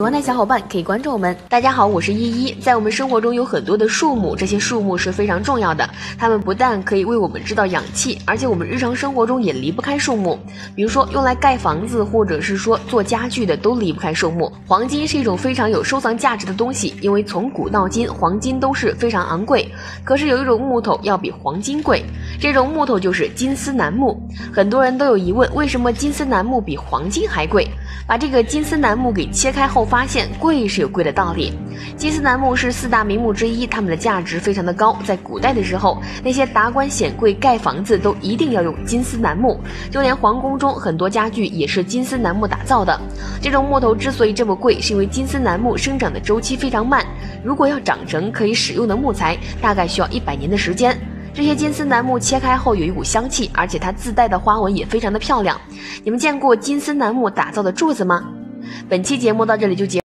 喜欢的小伙伴可以关注我们。大家好，我是依依。在我们生活中有很多的树木，这些树木是非常重要的。它们不但可以为我们制造氧气，而且我们日常生活中也离不开树木。比如说用来盖房子，或者是说做家具的，都离不开树木。黄金是一种非常有收藏价值的东西，因为从古到今，黄金都是非常昂贵。可是有一种木头要比黄金贵，这种木头就是金丝楠木。很多人都有疑问，为什么金丝楠木比黄金还贵？把这个金丝楠木给切开后。发现贵是有贵的道理。金丝楠木是四大名木之一，它们的价值非常的高。在古代的时候，那些达官显贵盖房子都一定要用金丝楠木，就连皇宫中很多家具也是金丝楠木打造的。这种木头之所以这么贵，是因为金丝楠木生长的周期非常慢，如果要长成可以使用的木材，大概需要一百年的时间。这些金丝楠木切开后有一股香气，而且它自带的花纹也非常的漂亮。你们见过金丝楠木打造的柱子吗？本期节目到这里就结。